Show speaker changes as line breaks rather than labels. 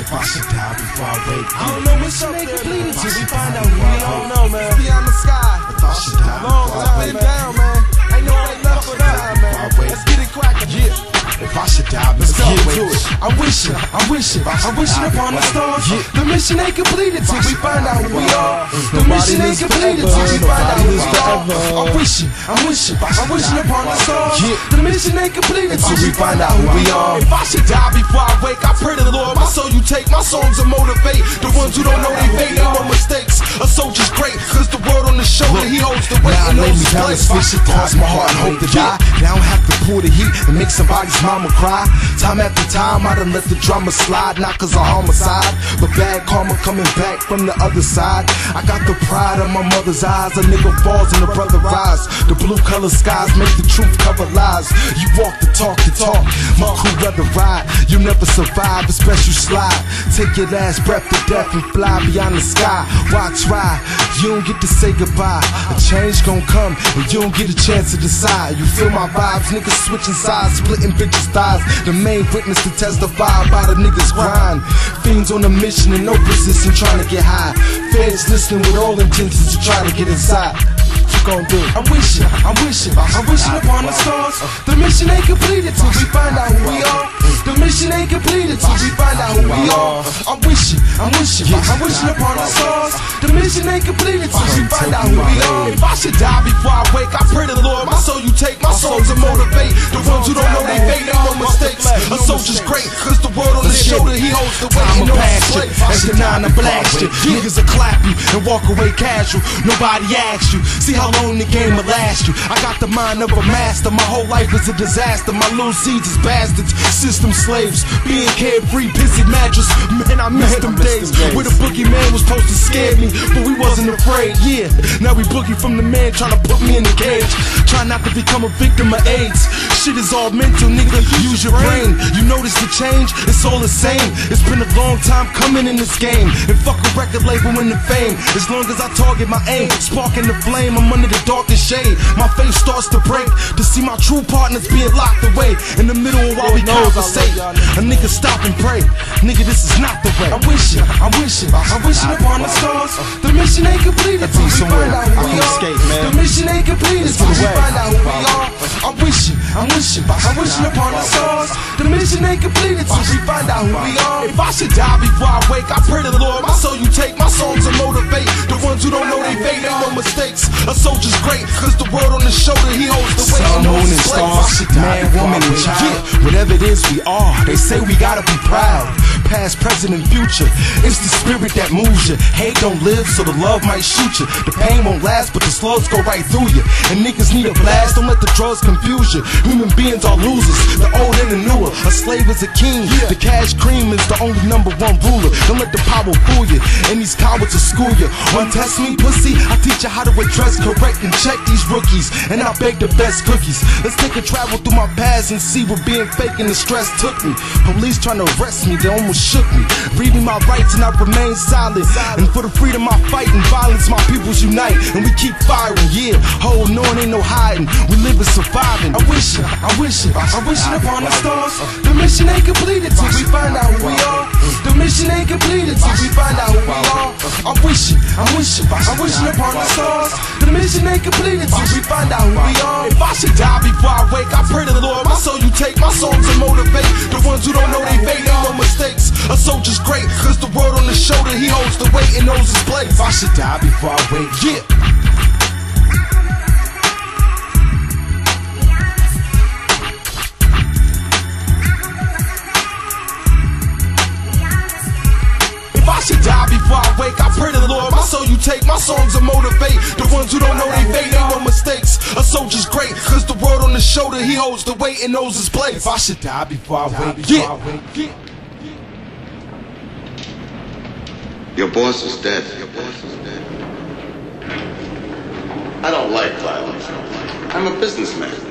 If I should die before I wake,
I don't know what's up there, till we find out who we
I don't know, man. Beyond the sky.
if I should die
Long
before I
time
wake,
down, man. It.
I'm wishing, I'm wishing, upon the stars. The mission ain't completed till we find out who we are. The mission ain't completed till we find out who we are. I'm wishing, I'm wishing, I'm wishing upon the stars. The mission ain't completed till we find out who we are.
If I should die before I wake, I pray to the Lord, my soul you take, my songs to motivate. The ones who don't know they fate, ain't no mistakes. A soldier's great, shoulder, he holds the weight and knows his
down and
place.
switch it, cross my heart and hope to die. Now I have to pull the heat and make somebody's mama cry. Time after time, I done let the drama slide, not cause of homicide, but bad karma coming back from the other side. I got the pride of my mother's eyes. A nigga falls and a brother rise. The blue color skies make the truth cover lies. You walk the talk the talk. My crew rather ride. You never survive, especially slide. Take your last breath to death and fly beyond the sky. Why try? You don't get to say goodbye. A change gon' come and you don't get a chance to decide. You feel my vibes, niggas switching sides, splitting bitches' thighs. The main witness to testify about a nigga's grind. Fiends on a mission and no position trying to get high. Feds listening with all intentions to try to get inside.
I'm wishing, I'm wishing, I'm wishing upon the stars. The mission ain't completed till we find out who we are. We are. I'm wishing, I'm wishing, I'm wishing upon the stars. The mission ain't completed till we find out who we are.
If I should die before I wake, I pray the Lord, my soul you take, my songs to motivate. The ones who don't know holds the weight
I'm
and
a
knows his
bastard.
place.
That's the nine to blast you. Niggas will clap you and walk away casual. Nobody asked you. See how long the game will last you. I got the mind of a master. My whole life is a disaster. My little seeds is bastards. System slaves. Being carefree, pissy mattress. Man, I miss them days. Where the boogeyman was supposed to scare me, but we wasn't afraid. Yeah. Now we boogie from the man trying to put me in the cage. Try not to become a victim of AIDS. Shit is all mental, nigga. Use your brain. You notice the change? It's all the same. It's been a long time coming in this game. And fuck a record label and the fame. As long as I target my aim, sparking the flame, I'm under the darkest shade. My face starts to break to see my true partners being locked away. In the middle of while we conversate. A nigga stop and pray. Nigga, this is not the way.
I wish it, I wish it, I'm wishing upon the stars. The mission ain't completed till we find out we are. The mission ain't completed till we find wishing, upon the stars. The mission ain't completed till we find out who we are.
If I should die before I wake, I pray to the Lord, my soul you take, my songs to motivate. Ones who don't know they fate, ain't no mistakes. A soldier's great, cause the world on his shoulder, he holds the weight
Sun, moon, and stars, man, woman, and child. Whatever it is we are, they say we gotta be proud. Past, present, and future. It's the spirit that moves you. Hate don't live, so the love might shoot you. The pain won't last, but the slugs go right through you. And niggas need a blast, don't let the drugs confuse you. Human beings are losers, the old and the newer. A slave is a king, the cash cream is the only number one ruler. Don't let the power fool you, and these cowards will school you. One test me, pussy, I teach you how to address correct and check these rookies. And I bake the best cookies. Let's take a travel through my past and see where being fake and the stress took me. Police trying to arrest me, they almost shook me. Read me my rights and I remain silent. And for the freedom I fight and violence, my peoples unite. And we keep firing, yeah. Holding on, ain't no hiding. We live and surviving.
I wish it, I'm wishing, I'm wishing upon the stars. The mission ain't completed till we find out who we are. Mission ain't completed till we find out who we are. I'm wishing, I'm wishing, I'm wishing upon the stars. The mission ain't completed till we find out who we are.
If I should die before I wake, I pray to the Lord, my soul you take, my songs to motivate. The ones who don't know they fate, ain't no mistakes. A soldier's great, cause the world on his shoulder, he holds the weight and knows his place.
If I should die before I wake,
Yeah. Before I wake, I pray to the Lord, my soul you take, my songs to motivate. The ones who don't know they fate, ain't no mistakes. A soldier's great, cause the world on his shoulder, he holds the weight and knows his place.
if I should die before I wake,
Yeah.
yeah.
Your boss is dead. Your boss is dead. I don't like violence. I'm a businessman.